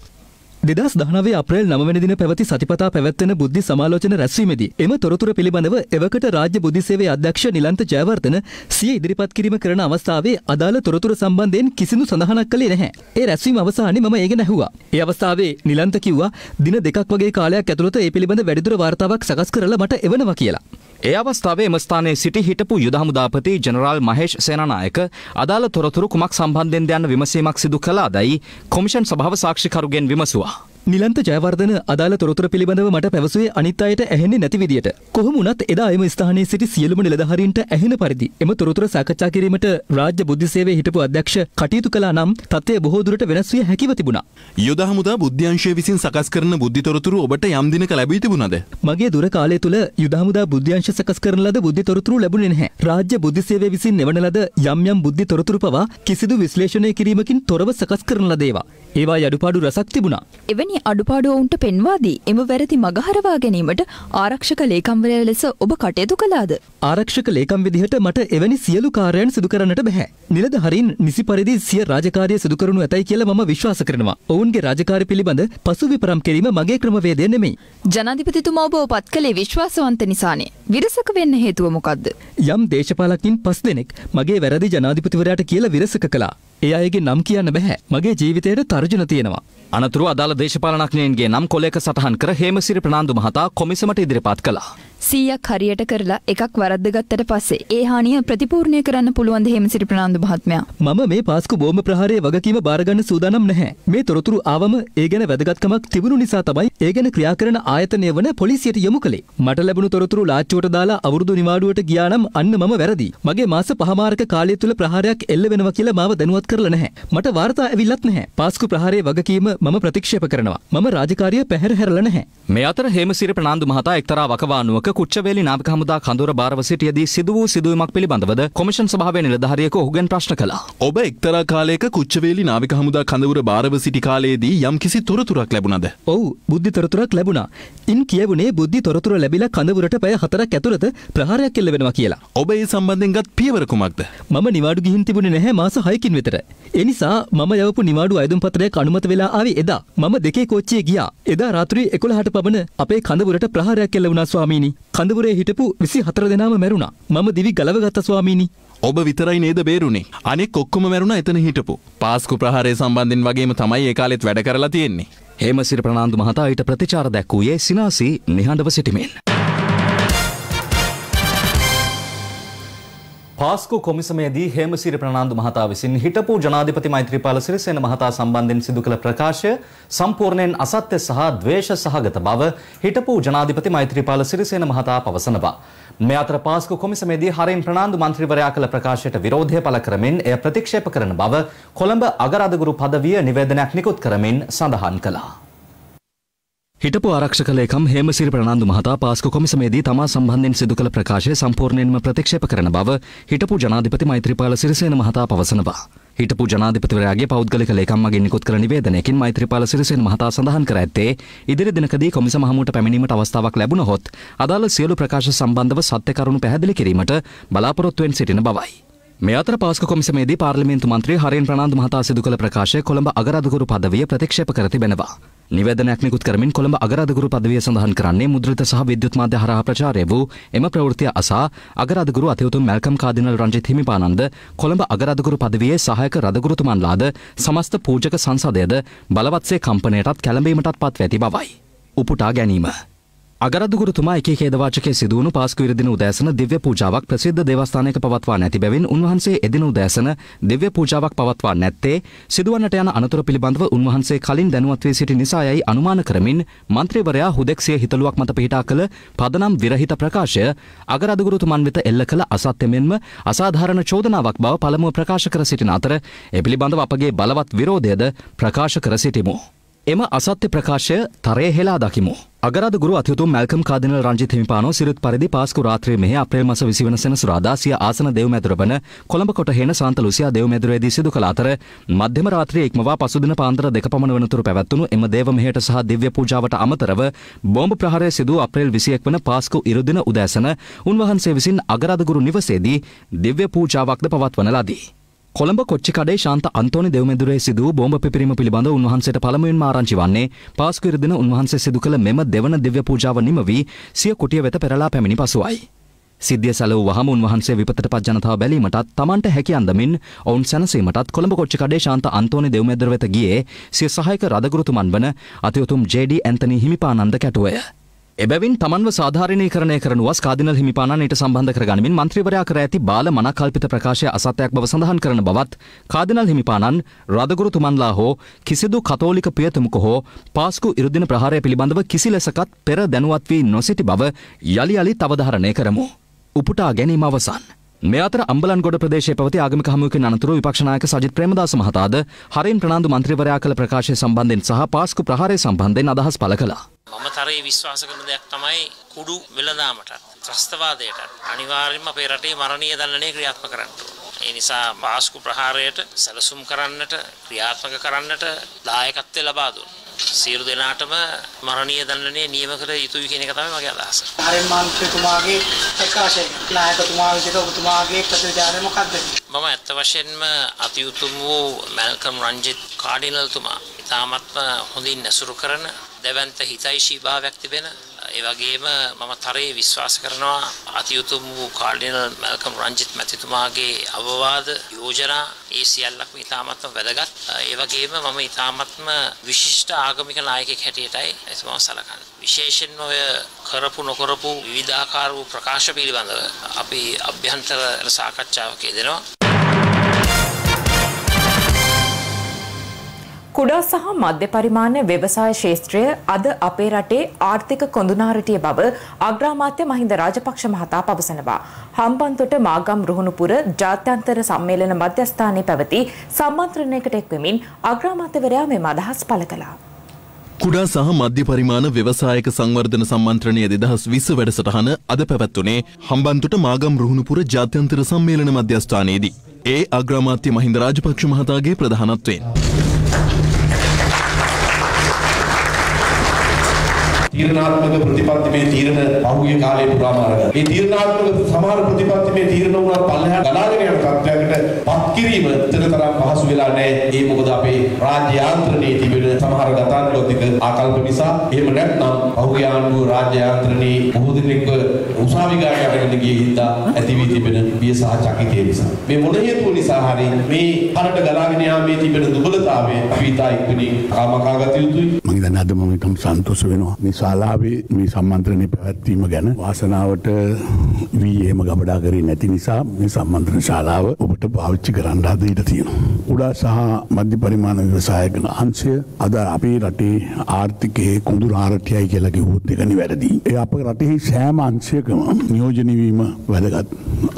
දෙදස් දහනවේ අප්‍රේල් නවවැනි දින පැවති සතිපතා පැවැත්වෙන බුද්ධි සමාලෝචන රැස්වීමේදී එම තොරතුර පිළිබඳව එවකට රාජ්‍ය බුද්ධි සේවයේ අධ්‍යක්ෂ නිලන්ත ජයවර්ධන සිය ඉදිරිපත් කිරීම කරන අවස්ථාවේ අදාළ තොරතුරු සම්බන්ධයෙන් කිසිදු සඳහනක් කළේ නැහැ. ඒ රැස්වීම අවසානයේ මම ඒ ගැන ඇහුවා. ඒ අවස්ථාවේ නිලන්ත කිව්වා දින දෙකක් වගේ කාලයක් ඇතුළත ඒ පිළිබඳ වැඩිදුර වාර්තාවක් සකස් කරලා මට එවනවා කියලා. ඒ අවස්ථාවේ එම ස්ථානයේ සිටි හිටපු යුද හමුදාපති ජනරාල් මහේෂ් සේනානායක අදාළ තොරතුරු කුමක් සම්බන්ධයෙන්ද යන්න විමසීමක් සිදු කළාදයි කොමිෂන් සභාව සාක්ෂිකරුගෙන් විමසුවා. නිලන්ත ජයවර්ධන අදාළ තොරතුර පිළිබඳව මට පැවසුවේ අනිත් අයට ඇහෙන්නේ නැති විදියට. කොහොම වුණත් එදා එම ස්ථානයේ සිටි සියලුම නිලධාරීන්ට ඇහෙන පරිදි එම තොරතුර සාකච්ඡා කිරීමට රාජ්‍ය බුද්ධි සේවයේ හිටපු අධ්‍යක්ෂ කටයුතු කළා නම් තත්ත්වය බොහෝ දුරට වෙනස් විය හැකිව තිබුණා. යුද හමුදා බුද්ධ්‍යංශය විසින් සකස් කරන බුද්ධි තොරතුරු ඔබට යම් දිනක ලැබී තිබුණද? මගේ දුර කාලය තුල යුද හමුදා බුද්ධ්‍යංශ සකස් කරන ලද බුද්ධි තොරතුරු ලැබුණේ නැහැ. රාජ්‍ය බුද්ධි සේවය විසින් එවන ලද යම් යම් බුද්ධි තොරතුරු පවා කිසිදු විශ්ලේෂණය කිරීමකින් තොරව සකස් කරන ලද ඒවා. ඒවා අඩුපාඩු රසක් තිබුණා. එවැනි අඩුපාඩු ඔවුන්ට පෙන්වා දී එම වැරදි මගහරවා ගැනීමට ආරක්ෂක ලේකම්වරයා ලෙස ඔබ කටයුතු කළාද? ආරක්ෂක ලේකම් විදිහට මට එවැනි සියලු කාර්යයන් සිදු කරන්නට බැහැ. නිලධාරීන් නිසි පරිදි සිය රාජකාරිය සිදු කරනු ඇතයි කියලා මම විශ්වාස කරනවා. ඔවුන්ගේ රාජකාරි පිළිබඳ පසු විපරම් කිරීම මගේ ක්‍රමවේදය නෙමෙයි. ජනාධිපතිතුමා ඔබව පත් කළේ විශ්වාසවන්ත නිසානේ. විරසක වෙන්න හේතුව මොකද්ද? යම් දේශපාලකින් පස් දෙනෙක් මගේ වැරදි ජනාධිපතිවරයාට කියලා විරසක කළා. ඒ අයගේ නම් කියන්න බැහැ. මගේ ජීවිතයට තර්ජන තියෙනවා. අනතුරු අදාළ දේශපාලනඥයන්ගේ නම් කොලයක සටහන් කර හේමසිරි ප්‍රනාන්දු මහතා කොමිසමට ඉදිරිපත් කළා. සීයක් හරියට කරලා එකක් වරද්දගත්තට පස්සේ ඒ හානිය ප්‍රතිපූර්ණය කරන්න පුළුවන් ද හේමසිරි ප්‍රනාන්දු මහත්මයා. මම මේ පාස්කු බෝම්බ ප්‍රහාරයේ වගකීම බාරගන්න සූදානම් නැහැ. මේ තොරතුරු ආවම ඒ ගැන වැදගත්කමක් තිබුණු නිසා තමයි ඒ ගැන ක්‍රියා කරන ආයතනය වන පොලිසියට යොමු කළේ. මට ලැබුණු තොරතුරු ලාච්චුවට දාලා අවුරුදු නිවාඩුවට ගියා නම් අන්න මම වැරදි. මගේ මාස පහමාරක කාලය තුල ප්‍රහාරයක් එල්ල වෙනවා කියලා මාව දැනුවත් කරලා නැහැ. මට වාර්තා ඇවිල්ලත් නැහැ. පාස්කු ප්‍රහාරයේ වගකීම මම ප්‍රතික්ෂේප කරනවා. මම රාජකාරිය පැහැර හැරලා නැහැ. මේ අතර හේමසිරි ප්‍රනාන්දු මහතා එක්තරා වකවානුවක කුච්චවේලි නාවික හමුදා කඳුර භාරව සිටියදී සිදු වූ සිදුවීමක් පිළිබඳවද කොමිෂන් සභාවේ නිලධාරියෙකු ඔහුගෙන් ප්‍රශ්න කළා. ඔබ එක්තරා කාලයක කුච්චවේලි නාවික හමුදා කඳවුර භාරව සිටි කාලයේදී යම් කිසි තොරතුරක් ලැබුණද? ඔව් බුද්ධි තොරතුරක් ලැබුණා. ඉන් කියවුණේ බුද්ධි තොරතුර ලැබිලා කඳවුරට පැය හතරක් ඇතුළත ප්‍රහාරයක් එල්ල වෙනවා කියලා. ඔබ ඒ සම්බන්ධයෙන් ගත් පියවර කුමක්ද? මම නිවාඩු ගිහින් තිබුණේ නැහැ මාස 6කින් විතර. ඒ නිසා මම යවපු නිවාඩු අයදුම් පත්‍රයක් අනුමත වෙලා ආවේ එදා. මම දෙකේ කෝච්චියේ ගියා. එදා රාත්‍රී 11ට පමණ අපේ කඳවුරට ප්‍රහාරයක් එල්ල වුණා ස්වාමීනි. කඳවුරේ හිටපු 24 දෙනාම මැරුණා. මම දිවි ගලවගත්තා ස්වාමීනි. ඔබ විතරයි නේද බේරුණේ. අනෙක් ඔක්කොම මැරුණා එතන හිටපු. පාස්කු ප්‍රහාරය සම්බන්ධයෙන් වගේම තමයි ඒ කාලෙත් වැඩ කරලා තියෙන්නේ. හේමසිරි ප්‍රනාන්දු මහතා ඊට ප්‍රතිචාර දැක්වූයේ සිනාසී නිහඬව සිටිමින්. පාස්කු කොමිසමේදී හේමසිරි ප්‍රනාන්දු මහතා විසින් හිටපු ජනාධිපති මෛත්‍රීපාල සිරිසේන මහතා සම්බන්ධයෙන් සිදු කළ ප්‍රකාශය සම්පූර්ණයෙන් අසත්‍ය සහ ද්වේෂ සහගත බව හිටපු ජනාධිපති මෛත්‍රීපාල සිරිසේන මහතා පවසනවා. මේ අතර පාස්කු කොමිසමේදී හරින් ප්‍රනාන්දු මන්ත්‍රීවරයා කළ ප්‍රකාශයට විරෝධය පළ කරමින් එය ප්‍රතික්ෂේප කරන බව කොළඹ අගරාධගුරු පදවිය නිවේදනයක් නිකුත් කරමින් සඳහන් කළා. හිටපු ආරක්ෂක ලේකම් හේමසිරි ප්‍රනාන්දු මහතා පාස්කු කොමිසමේදී තමා සම්බන්ධයෙන් සිදු කළ ප්‍රකාශය සම්පූර්ණයෙන්ම ප්‍රතික්ෂේප කරන බව හිටපු ජනාධිපති මෛත්‍රීපාල සිරිසේන මහතා පවසනවා. හිටපු ජනාධිපතිවරයාගේ පෞද්ගලික ලේකම් මගින් නිකුත් කළ නිවේදනයකින් මෛත්‍රීපාල සිරිසේන මහතා සඳහන් කර ඇත්තේ ඉදිරි දිනකදී කොමිසම හමුවට පැමිණීමට අවස්ථාවක් ලැබුණහොත් අදාළ සියලු ප්‍රකාශ සම්බන්ධව සත්‍ය කරුණු පැහැදිලි කිරීමට බලාපොරොත්තුවෙන් සිටින බවයි. මේ අතර පාස්කු කොමිසමේදී පාර්ලිමේන්තු මන්ත්‍රී හරින් ප්‍රනාන්දු මහතා සිදු කළ ප්‍රකාශය කොළඹ අගරාධගුරු පදවිය ප්‍රතික්ෂේප කර තිබෙනවා. නිවේදනයක් නිකුත් කරමින් කොළඹ අගරාධගුරු පදවිය සඳහන් කරන්නේ මුද්‍රිත සහ විද්‍යුත් මාධ්‍ය හරහා ප්‍රචාරය වූ එම ප්‍රවෘත්තිය අසා අගරාධගුරු අතිඋතුම් මැල්කම් කාදිනල් රංජිත් හිමිපාණන්ද කොළඹ අගරාධගුරු පදවියේ සහායක රදගුරුතුමන්ලාද සමස්ත පූජක සංසදයද බලවත්සේ කම්පනයටත් කැළඹීමටත් පත්ව ඇති බවයි. උපුටා ගැනීම. අගරදුගුරුතුමා එක කේදවාචකය සිදුවුණු පාස්කු විරදින උදෑසන දිව්‍ය පූජාවක් ප්‍රසිද්ධ දේවස්ථානයක පවත්වා නැති බැවින් උන්වහන්සේ එදින උදෑසන දිව්‍ය පූජාවක් පවත්වා නැත්තේ සිදුවන්නට යන අනතුර පිළිබඳව උන්වහන්සේ කලින් දැනුවත් වී සිටි නිසායයි අනුමාන කරමින් මන්ත්‍රීවරයා හුදෙක්සිය හිතලුවක් මත පිහිටා කළ පදනම් විරහිත ප්‍රකාශය අගරදුගුරුතුමන් වෙත එල්ල කළ අසත්‍ය මෙන්ම අසාධාරණ චෝදනාවක් බව පළමුව ප්‍රකාශ කර සිටින අතර එ පිළිබඳව අපගේ බලවත් විරෝධයද ප්‍රකාශ කර සිටිමු. එම අසත්‍ය ප්‍රකාශය තරය හෙලා දකිමු. අගරද ගුරු අතියුතුම් මැල්කම් කාදිනල් රංජිත් හිමිපානෝ සිරිත් පරිදි පාස්කු රාත්‍රියේ මෙහි අප්‍රේල් මාස 20 වන සෙනසුරාදා සිය ආසන දෙව්මැදුර වන කොළඹ කොටහේන සාන්ත ලුසියා දෙව්මැදුරේදී සිදු කළ අතර මධ්‍යම රාත්‍රියේ ඉක්මවා පසුදින පාන්දර දෙක පමණ වනතුරු පැවැත්වුණු එම දේව මෙහෙයට සහ දිව්‍ය පූජාවට අමතරව බෝම්බ ප්‍රහාරය සිදු අප්‍රේල් 21 වන පාස්කු ඉරුදින උදෑසන උන්වහන්සේ විසින් අගරද ගුරු නිවසේදී දිව්‍ය පූජාවක්ද පවත්වන ලදී. කොළඹ කොච්චිකඩේ ශාන්ත අන්තෝනි දෙව්මැදුරේ සිදු බෝම්බ පිපිරීම පිළිබඳ උන්වහන්සේට පළමුවෙන්ම ආරංචි වන්නේ පාස්කු ඉරිදින උන්වහන්සේ සිදු කළ මෙම දෙවන දිව්‍ය පූජාව නිම වී සිය කුටිය වෙත පෙරලා පැමිණි පසුවයි. සිද්ධිය සැලවූ වහම උන්වහන්සේ විපතට පත් ජනතාව බැලීමටත් තමන්ට හැකි අන්දමින් ඔවුන් සැනසීමටත් කොළඹ කොච්චිකඩේ ශාන්ත අන්තෝනි දෙව්මැදුර වෙත ගියේ සිය සහායක රදගුරුතුමන් වන අතිඋතුම් ජේ.ඩී. ඇන්තනි හිමිපානන්ද කැටුවය. එබැවින් තමන්ව සාධාරණීකරණය කරන වස් කාදිනල් හිමිපාණන් ඊට සම්බන්ධ කරගනිමින් මන්ත්‍රීවරයා කර ඇති බාල මනකල්පිත ප්‍රකාශය අසත්‍යයක් බව සඳහන් කරන බවත් කාදිනල් හිමිපාණන් රදගුරුතුමන්ලා හෝ කිසිදු කතෝලික පියතුමක හෝ පාස්කු ඉරුදින ප්‍රහාරය පිළිබඳව කිසි ලෙසකත් පෙර දැනුවත් වී නොසිටි බව යළි යළි තවධාරණය කරමු. උපුටා ගැනීම අවසන්. මේ අතර අම්බලන්ගොඩ ප්‍රදේශයේ පැවති ආගමික හමුවකින් අනතුරු විපක්ෂ නායක සජිත් ප්‍රේමදාස මහතාද හරින් ප්‍රනාන්දු මන්ත්‍රීවරයා කළ ප්‍රකාශය සම්බන්ධයෙන් සහ පාස්කු ප්‍රහාරය සම්බන්ධයෙන් අදහස් පළ කළා. මම තරයේ විශ්වාස කරන දෙයක් තමයි කුඩු වෙළඳාමටත් ත්‍රස්තවාදයටත් අනිවාර්යයෙන්ම අපේ රටේ මරණීය දණ්ඩනය ක්‍රියාත්මක කරන්න ඒ නිසා පාස්කු ප්‍රහාරයට සැලසුම් කරන්නට ක්‍රියාත්මක කරන්නට දායකත්වය ලබා දුන්නා. සියලු දෙනාටම මරණීය දණ්ඩනය නියම කර යුතුයි කියන එක තමයි මගේ අදහස. හරින් මන්ත්‍රීතුමාගේ ප්‍රකාශය නායකතුමා විසිට ඔබතුමාගේ ප්‍රතිචාරය මොකක්ද? මම ඇත්ත වශයෙන්ම අතිඋතුම් වූ මැල්කම් රංජිත් කාඩිනල්තුමා ඉතාමත්ම හොඳින් නැසුරු කරන දැවන්ත හිතයිශී භාවයක් තිබෙන ඒ වගේම මම තරයේ විශ්වාස කරනවා අතිඋතුම් වූ කාඩිනල් මැල්කම් රංජිත් මැතිතුමාගේ අවවාද යෝජනා ඒ සියල්ලක්ම ඉතාමත්ම වැදගත්. ඒ වගේම මම ඉතාමත්ම විශිෂ්ට ආගමික නායකයෙක් හැටියටයි එතුමා සලකන්නේ. විශේෂයෙන්ම ඔය කරපු නොකරපු විවිධාකාර වූ ප්‍රකාශ පිළිබඳව අපි අභ්‍යන්තර සාකච්ඡාවක යෙදෙනවා. කුඩා සහ මධ්‍ය පරිමාණ ව්‍යවසාය ශේත්‍රය අද අපේ රටේ ආර්ථික කොඳුනාරටිය බව අග්‍රාමාත්‍ය මහින්ද රාජපක්ෂ මහතා පවසනවා. හම්බන්තොට මාගම් රුහුණුපුර ජාත්‍යන්තර සම්මේලන මධ්‍යස්ථානයේ පැවති සම්මන්ත්‍රණයකට එක්වෙමින් අග්‍රාමාත්‍යවරයා මෙම අදහස් පළ කළා. කුඩා සහ මධ්‍ය පරිමාණ ව්‍යවසායක සංවර්ධන සම්මන්ත්‍රණය දෙදහස් විස්ස වැඩසටහන අද පැවැත්වනේ හම්බන්තුට මාගම් රුහුණුපුර ජාත්‍යන්තර සම්මේලන මධ්‍යස්ථානයේදී. ඒ අග්‍රාමාත්‍ය මහින්ද රාජපක්ෂ මහතාගේ ප්‍රධානත්වයෙන්. තීරණාත්මක ප්‍රතිපත්ති මේ තීරණ පහුගිය කාලේ පුරාම අරගෙන. මේ තීරණාත්මක සමහර ප්‍රතිපත්ති මේ තීරණ උනත් පල්ලෙහාට ගලාගෙන යන තත්ත්වයකට පත් කිරීම තරතරම් පහසු වෙලා නැහැ. ඒ මොකද අපේ රාජ්‍ය යාන්ත්‍රණයේ තිබෙන සමහර ගතානුගතික ආකල්ප නිසා. එහෙම නැත්නම් පහුගිය ආණ්ඩුව රාජ්‍ය යාන්ත්‍රණයේ බොහෝ දෙනෙක්ව උසාවි ගානට අරගෙන ගිය හින්දා ඇති වී තිබෙන බිය සහ චකිතය නිසා. මේ මොන හේතුව නිසා හරි මේ පරට ගලාගෙන යාමේ තිබෙන දුබලතාවය අපි ඉතා ඉක්මනින් කාමකාගත යුතුයි. මම හිතන්නේ අද මම ඊටම සන්තෝෂ වෙනවා. මේ ශාලාවේ මේ සම්මන්ත්‍රණය පැවැත්වීම ගැන වාසනාවට වී එහෙම ගබඩා කරේ නැති නිසා මේ සම්මන්ත්‍රණ ශාලාව ඔබට පාවිච්චි කරන්න හද ඉඩ තියෙනවා. උඩා සහ මධ්‍ය පරිමාණ ව්‍යවසායක අංශය අද අපේ රටේ ආර්ථිකයේ කුඳුර ආරට්‍යයි කියලා කිව්වොත් ඒක නිවැරදි. ඒ අපේ රටේ සෑම අංශයකම නියෝජනය වීම වැදගත්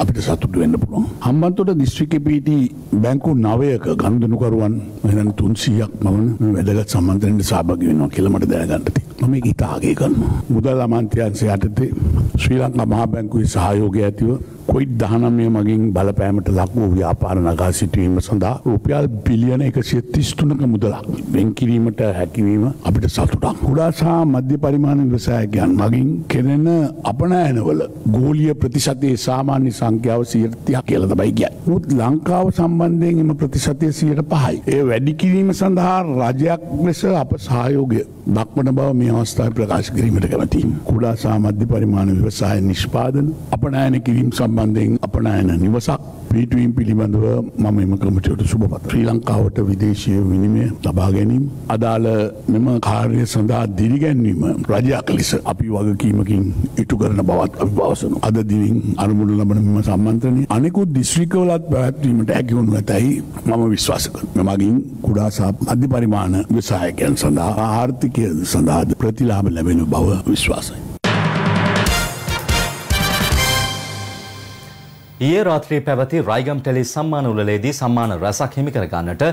අපිට සතුටු වෙන්න පුළුවන්. හම්බන්තොට දිස්ත්‍රික්කයේ පිහිටි බැංකු 9ක ගනුදෙනුකරුවන් වෙනන් 300ක් පමණ වැදගත් සම්මන්ත්‍රණයට සහභාගී වෙනවා කියලා මට දැනගන්න තියෙනවා. මම ඒක ඉතාලගේ කරනවා. මුදල් අමාත්‍යාංශය යටතේ ශ්‍රී ලංකා මහා බැංකුවේ සහයෝගය ඇතිව කොයිඩ් දහනමය මගින් බලපෑමට ලක් වූ ව්‍යාපාර නගා සිටුවීම සඳහා රුපියල් බිලියන එකසිය තිස්තුනක මුදලක් වෙන්කිරීමට හැකිවීම අපිට සතුටක්. කුඩා සහ මධ්‍ය පරිමාණ ව්‍යවසායකයන් මගින් කෙරෙන අපනෑනවල ගෝලිය ප්‍රතිශතයේ සාමාන්‍ය සංඛ්‍යාව සියර්තියක් කියල තමයි කිය. මුත් ලංකාව සම්බන්ධයෙන් එම ප්‍රතිශතය සියට පහයි. ඒ වැඩි කිරීම සඳහා රජයක් ලෙස අප සහයෝගය දක්වන බව මේ අවස්ථාව ප්‍රකාශ කිරීමට කැමතිීම. කුඩා සාමධ්‍ය පරිමාණ ව්‍යවසාය නිෂ්පාදන අපනෑන කිරීම සම්බන්ධයෙන් අපනෑන නිවසක් පිටුවීම් පිළිබඳව මම එම කමටයට සුභපත් ශ්‍රී ලංකාවට විදේශය විනිමය ලබා ගැනීම අදාළ මෙම කාර්ය සඳහා දිරිගැන්වීම රජයක් ලෙස අපි වගකීමකින් ඉටු කරන බවත් අපි පවසනු. අද දිවින් අරමුණ ලබන මෙම සම්මන්ත්‍රණය අනෙකුත් දිස්ත්‍රිකවලත් පැවැත්වීමට ඇකිවුණු ඇතැයි මම විශ්වාසක. මෙමගින් කුඩා සහ අධි පරිමාණ විසායකයන් සඳහා ආර්ථිකය සඳහාද ප්‍රතිලාභ ලැබෙන බව විශ්වාසයි. ඊයේ රාත්‍රී පැවති රයිගම් ටෙලි සම්මාන උළෙලේදී සම්මාන රැසක් හිමි කර ගන්නට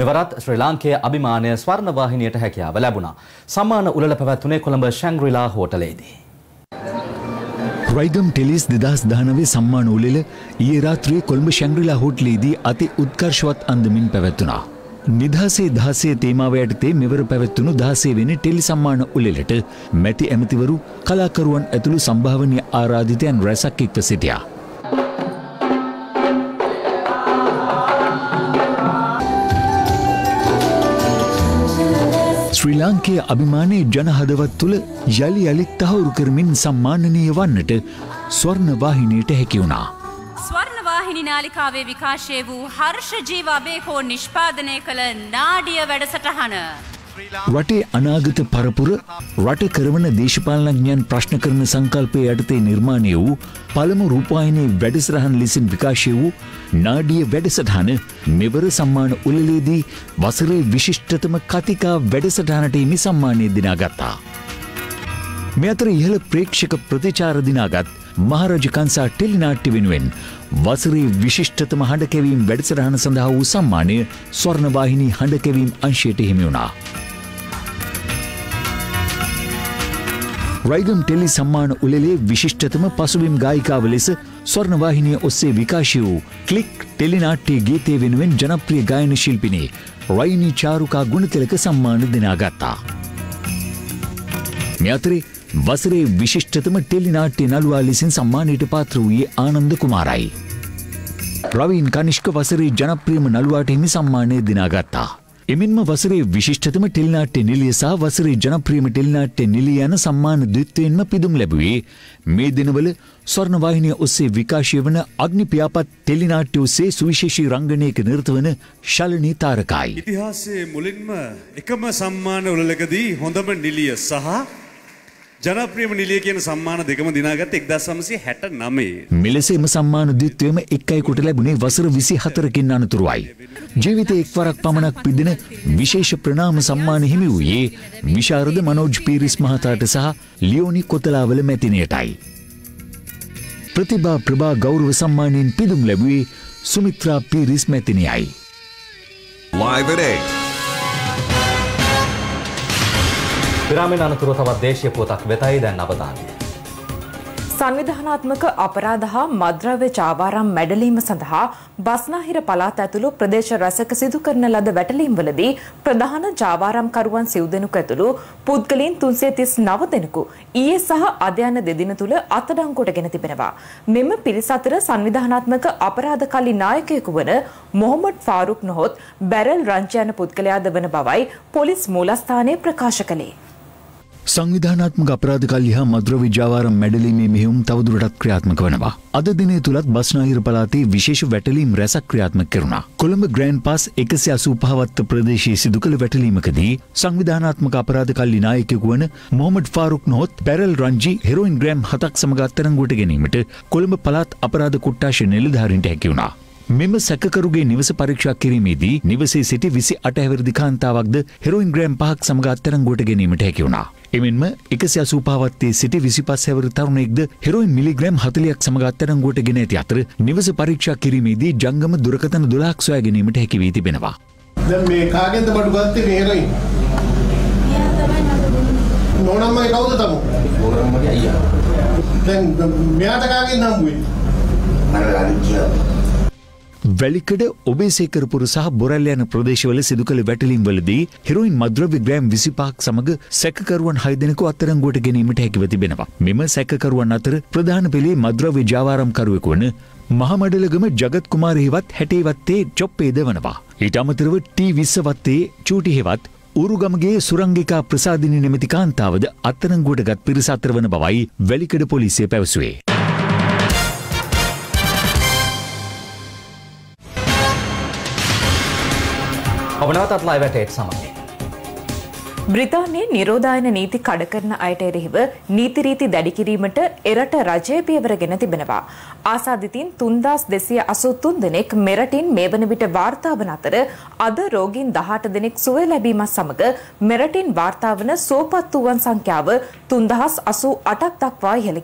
මෙවරත් ශ්‍රී ලාංකේය අභිමානය ස්වර්ණ වාහිනියට හැකියාව ලැබුණා. සම්මාන උළෙල පැවැත්වුණේ කොළඹ ශැංග්‍රිලා හෝටලේදී. රයිගම් ටෙලිස් දෙදස් දානවේ සම්මාන උලෙල ඊයේ රාත්‍රයේ කොළඹ ශැංග්‍රිලා හෝටලේදී අති උත්කර්ශවත් අන්දමින් පැවැත්වුණා. නිදහසේ දහසේ තේමාව යටතේ මෙවර පැවැත්වුණු දහසේ වෙන ටෙලි සම්මාන උළෙලට මැති ඇමතිවරු කලාකරුවන් ඇතුළු සම්භාවනය ආරාධිතයන් රැසක් එක්ව සිටියා. ශ්‍රී ලාංකේ අභිමානයේ ජනහදවත් තුළ යළි යළිත් තහවුරු කරමින් සම්මානනය වන්නට ස්වර්ණවාහිනයට හැකිවුණා. ස්වර්ණවාහිනි නාලිකාවේ විකාශය වූ හර්ෂ ජීව අබේකෝ නිෂ්පාදනය කළ නාඩිය වැඩසටහන. රටේ අනාගත පරපුර රට කරවන දේශපාලනඥයන් ප්‍රශ්න කරන සංකල්පය යටතේ නිර්මාණය වූ පළමු රූපවාහිනී වැඩසටහන් ලෙසින් විකාශය වූ නාඩිය වැඩසටහන මෙවර සම්මාන උළලේදී වසරේ විශිෂ්ටතම කතිකා වැඩසටහනට හිමි සම්මානය දිනාගත්තා. මෙ අතර ඉහළ ප්‍රේක්ෂක ප්‍රතිචාර දිනාගත් මහරජ කන්සා ටෙලිනාට්ටි වෙනුවෙන් වසරේ විශිෂ්ටතම හඬකැවීම් වැඩසටහන සඳහා වූ සම්මානය ස්වර්ණවාහිනී හඬකැවීම් අංශයට හිමි වුණා. රයිගම් ටෙලි සම්මාන උලේ විශිෂ්ටතම පසුබිම් ගායිකාව ලෙස ස්වර්ණවාහිනිය ඔස්සේ විකාශය වූ කලික් ටෙලිනාට්ටේ ගීතය වෙනුවෙන් ජනප්‍රිය ගායන ශිල්පිනේ රයිනි චාරුකා ගුණතිලක සම්මාන දෙනාගත්තා. මෙ අතරේ වසරේ විශිෂ්ටතම ටෙලිනාට්‍ය නළුවා ලෙසින් සම්මානයට පාත්‍ර වූයේ ආනන්ද කුමාරයි. ප්‍රවීන් කනිෂ්ක වසරේ ජනප්‍රියම නළුවාට හිමි සම්මානය දිනාගත්තා. එමෙන්ම වසරේ විශිෂ්ටතම ටෙල්නාට්‍ය නිලිය සහ වසරේ ජනප්‍රියම ටෙල්නාට්‍ය නිලිය යන සම්මාන ද්විත්වයෙන්ම පිදුම් ලැබුවේ මේ දිනවල ස්වර්ණවාහිනිය ඔස්සේ විකාශය වන අග්නි පියාපත් ටෙලිනාට්‍ය ඔස්සේ සුවිශේෂී රංගනයක නිරත වන ශලනී තාරකයි. ඉතිහාසයේ මුලින්ම එකම සම්මාන උළලකදී හොඳම නිලිය සහ ජනප්‍රියම නිලිය කියන සම්මාන දෙකම දිනාගත් එක්දා සමසය හැට නමේ. මෙලෙසේම සම්මාන දිත්වයම එක් අයිකුට ලැබුණේ වසර විසි හතරකින් අනතුරුවයි. ජීවිත එක්වරක් පමණක් පිදින විශේෂ ප්‍රනාම සම්මාන හිමි වූයේ විශාරද මනෝජ් පීරිස් මහතාට සහ ලියෝනි කොතලාවල මැතිනයටයි. ප්‍රතිභා ප්‍රභා ගෞරව සම්මානයෙන් පිදුම් ලැබුවේ සුමිත්‍රා පීරිස් මැතිනියයි. Live at 8. විරාමෙන් අනතුරු තවත් දේශීය පුවතක් වෙතයි දැන් අවධානය. සංවිධානාත්මක අපරාධ හා මද්‍රව්‍ය චාවාරම් මැඩලීම සඳහා බස්නාහිර පළාත් ඇතුළු ප්‍රදේශ රැසක සිදු කරන ලද වැටලීම්වලදී ප්‍රධාන ජාවාරම්කරුවන් සිව්දෙනෙකු ඇතුළු පුද්ගලයන් තුන්සේ තිස් නව දෙනෙකු ඊයේ සහ අද යන දෙදින තුළ අත්අඩංගුවටගෙන තිබෙනවා. මෙම පිරිස අතර සංවිධානාත්මක අපරාධ කල්ලි නායකයෙකු වන මොහොමඩ් ෆාරුක් නොහොත් බැරල් රංචි යන පුද්ගලයාද වන බවයි පොලිස් මූලස්ථානය ප්‍රකාශ කළේ. සංවිධානාත්මක අපරාධකල්ලි හා මද්‍ර විජාවාරම් මැඩලීමේ මෙහෙුම් තවදුරටත් ක්‍රියාත්මක වනවා. අද දිනේ තුළත් බස්නාහිර පලාතේ විශේෂ වැටලීම් රැසක් ක්‍රියාත්මක කරුණා. කොළඹ ග්‍රෑන්් පස් එකසි අසූපහවත්ත ප්‍රදේශයේ සිදු කළ වැටලීමකදී සංවිධානාත්මක අපරාධකල්ලි නායකෙකු වන මොහමඩ් ෆාරුක් නොහොත් පැරල් රංජි හෙරෝයින් ග්‍රෑම් හතක් සමග අත්තරංගුවට ගැනීමට කොළඹ පලාත් අපරාධ කුට්ටාශ නිලධාරින්ට හැකිවුණා. මෙම සැකකරුගේ නිවස පරීක්ෂා කිරීමේදී නිවසේ සිටි විසි අටහැවරදි කාන්තාවක්ද හෙරෝයින් ග්‍රෑම් පහක් සමග අත්තරංගුවට ගැනීමට හැකිවුණා. එමෙන්ම එකසි අසූපාවත්තේ සිටි විසිපස් හැවර තරුණෙක්ද හෙරෝයින් මිලිග්‍රෑම් හතලයක් සමග අත්තරංගුවට ගෙන ඇති අතර නිවස පරීක්ෂා කිරීමේදී ජංගම දුරකතන දුලාක් සොයා ගැනීමට හැකිවී තිබෙනවා. දැන් මේ කාගෙන්ද බඩු ගත්තේ මේ හෙරොයින්? නෝනම්මගේ කවුද තමු? නෝනම්මගේ අයියා. දැන් මෙයාට කාගෙන්ද හම්බුවේ? මට අනිත් වැලිකඩ ඔබේසේකරපුර සහ බොරැල් යන ප්‍රදේශවල සිදු කළ වැටලින්වලදී හෙරොයින් මද්‍රව්‍ය ග්‍රෑම් විසිපාක් සමග සැකකරුවන් හයදෙනෙකු අත්තරංගුවට ගැනීමට හැකිව තිබෙනවා. මෙම සැකකරුවන් අතර ප්‍රධාන පෙළේ මද්‍රව්‍ය ජාවාරම්කරුවෙකු වන මහමඩලගම ජගත් කුමාර හෙවත් හැටේවත්තේ චොප්පේද වනවා. ඊට අමතරව ටී විස්සවත්තේ චූටි හෙවත් උරුගමගේ සුරංගිකා ප්‍රසාධිනි නැමැති කාන්තාවද අත්තරංගුවට ගත් පිරිස අතර වන බවයි වැලිකඩ පොලිසිය පැවසුවේ. ඔබනවතත් ලයි වැටේට සමගින්. බ්‍රිතාන්‍යයේ නිරෝධායන නීති කඩ කරන අයට එරෙහිව නීතිරීති දැඩි කිරීමට එරට රජය පියවරගෙන තිබෙනවා. ආසාදිතින් තුන්දස් දෙසිය අසුත්තුන් දෙනෙක් මෙරටින් මේ වන විට වාර්තාවන අතර අද රෝගීන් දහට දෙනෙක් සුවය ලැබීමත් සමඟ මෙරටින් වාර්තාවන සෝපත් වූවන් සංඛ්‍යාව තුන්දහස් අසූ අටක් දක්වා ඉහළ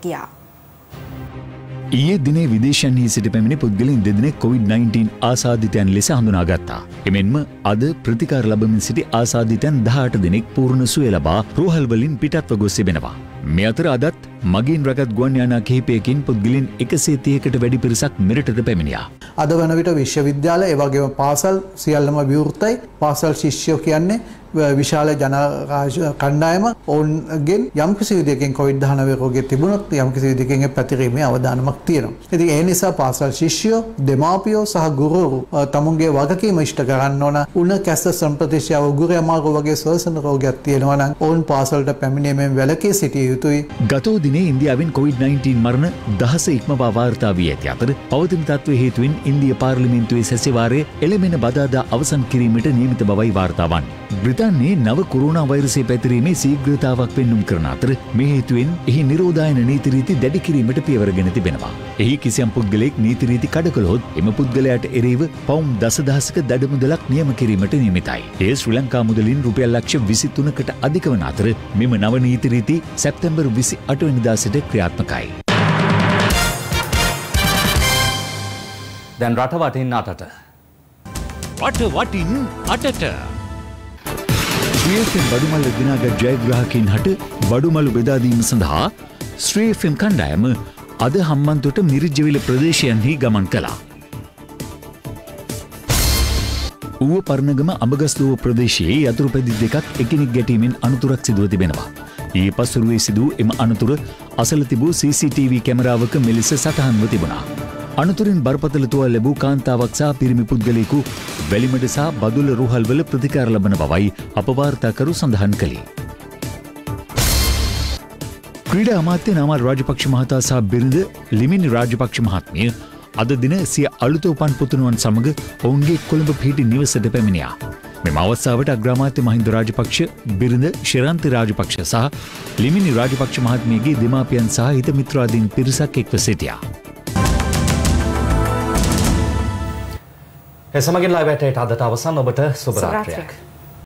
ගියා. ඊයේ දිනේ විදේශන්හි සිට පැමිණි පුද්ගලින් දෙදෙනෙක් COVID-19 ආසාධිතයන් ලෙස හඳුනාගත්තා. එමෙන්ම අද ප්‍රතිකාර ලබමින් සිටි ආසාධිතයන් දහට දෙනෙක් පූර්ණ සුවය ලබා රෝහල්වලින් පිටත්ව ගොස් තිබෙනවා. මේ අතර අදත් මගින් රගත් ගුවන් යානා කිහිපයකින් පුද්ගලින් එකසේ තියකට වැඩි පිරිසක් මෙරටට පැමිණියා. අද වන විට විශ්වවිද්‍යාල ඒවගේම පාසල් සියල්ලම විවෘත්තයි පාසල් ශිෂ්‍යෝ කියන්නේ විශාල ජනරාජ කණ්ඩායම ඔවුන්ගෙන් යම්කිසි විදියකින් කොවිඩ් 19 රෝගය තිබුණොත් යම්කිසි විදියකින් පැතිරීමේ අවධානමක් තියෙනවා. ඉතින් ඒ නිසා පාසල් ශිෂ්‍යෝ, දෙමාපියෝ සහ ගුරුවරු තමුන්ගේ වගකීම ඉෂ්ට කරන්න ඕන. උණ කැස්ස සම්ප්‍රතිශ්‍යාව උගුර අමාරු වගේ ශ්වසන රෝගයක් තියෙනවා නම් ඔවුන් පාසලට පැමිණීමෙන් වැළකී සිටිය යුතුයි. ගතෝ දිනේ ඉන්දියාවෙන් COVID-19 මරණ දහස ඉක්මවා වාර්තා වී ඇති අතර පවතින තත්ත්ව හේතුවෙන් ඉන්දිය පාර්ලිමේන්තුවේ සැසිවාරයේ එළමෙන බදාදා අවසන් කිරීමට නියමිත බවයි වාර්තාවන්. බ්‍රිතාන්‍ය සිතන්නේ නව කොරුණා වෛරසය පැතිරීමේ සීග්‍රතාවක් පෙන්නුම් කරන අතර මේ හේතුවෙන් එහි නිරෝධායන නීතිරීති දැඩි කිරීමට පියවරගෙන තිබෙනවා. එහි කිසියම් පුද්ගලෙක් නීතිරීති කඩකළොත් එම පුද්ගලයාට එරෙහිව පවුම් දසදහසක දඩමුදලක් නියම කිරීමට නියමිතයි. ඒ ශ්‍රී ලංකා මුදලින් රුපියල් ලක්ෂ විසිතුනකට අධික වන අතර මෙම නව නීතිරීති සැප්තැම්බර් විසි අටවනිදා සිට ක්‍රියාත්මකයි. දැන් රට වටින් අටට. වට වටින් අටට. ශ්‍රියෆෙන් බඩුමල්ල දිනාගත් ජයග්‍රහකින් හට බඩුමලු බෙදාදීම සඳහා ශ්‍රීෆෙම් කණ්ඩායම අද හම්බන්තොට මිරිජ්ජවිල ප්‍රදේශයන්හි ගමන් කළා. ඌව පරණගම අමගස්ලුව ප්‍රදේශයේ යතුරු පැදි දෙකක් එකිනෙක් ගැටීමෙන් අනතුරක් සිදුව තිබෙනවා. ඒ පසුරුවේ සිදූ එම අනතුර අසල තිබූ CCTV කැමරාවක මෙලෙස සටහන්ව තිබුණා. අනතුරින් බරපතලතුව ලැබූ කාන්තාවක් සහ පිරිමි පුද්ගලයෙකු වැලිමට සහ බදුල රුහල්වල ප්‍රතිකාර ලබන බවයි අපවාර්තාකරු සඳහන් කළේ. ක්‍රීඩ අමාත්‍ය නාමල් රාජපක්ෂ මහතා සහ බිරිඳ ලිමිනි රාජපක්ෂ මහත්මිය අද දින සිය අලුත උපන් පුතුනුවන් සමඟ ඔවුන්ගේ කොළඹ පිහිටි නිවසට පැමිණියා. මෙම අවස්සාාවට අග්‍රාමාත්‍ය මහින්ද රාජපක්ෂ බිරිඳ ශිරන්ති රාජපක්ෂ සහ ලිමිනි රාජපක්ෂ මහත්මියගේ දෙමාපියන් සහ හිත මිත්‍රාදීන් පිරිසක් එක්ව සිටියා. එසමගින් ලයිවැටයට අදට අවසන් ඔබට සුභරාත්‍රයක්.